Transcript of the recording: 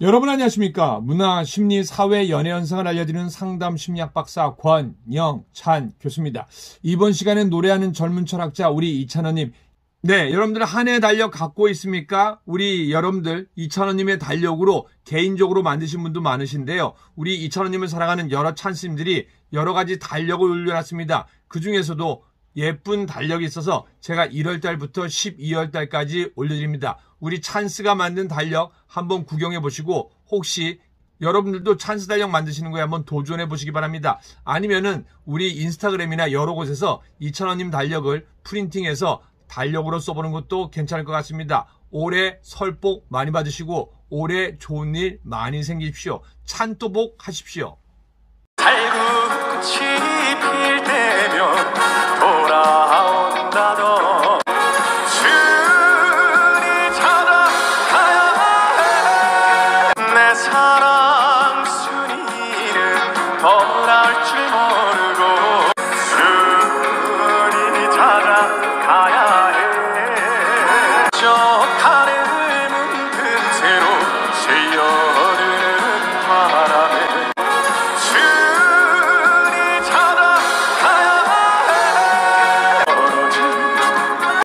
여러분 안녕하십니까? 문화 심리 사회 연애 현상을 알려드리는 상담 심리학 박사 권영찬 교수입니다. 이번 시간엔 노래하는 젊은 철학자 우리 이찬원님 네 여러분들 한 해 달력 갖고 있습니까 우리 여러분들 이찬원님의 달력으로 개인적으로 만드신 분도 많으신데요 우리 이찬원님을 사랑하는 여러 찬스님들이 여러 가지 달력을 올려놨습니다 그 중에서도 예쁜 달력이 있어서 제가 1월 달부터 12월 달까지 올려드립니다. 우리 찬스가 만든 달력 한번 구경해 보시고 혹시 여러분들도 찬스 달력 만드시는 거에 한번 도전해 보시기 바랍니다. 아니면은 우리 인스타그램이나 여러 곳에서 이찬원님 달력을 프린팅해서 달력으로 써보는 것도 괜찮을 것 같습니다. 올해 설 복 많이 받으시고 올해 좋은 일 많이 생기십시오. 찬또복 하십시오. 사랑 순이는 돌아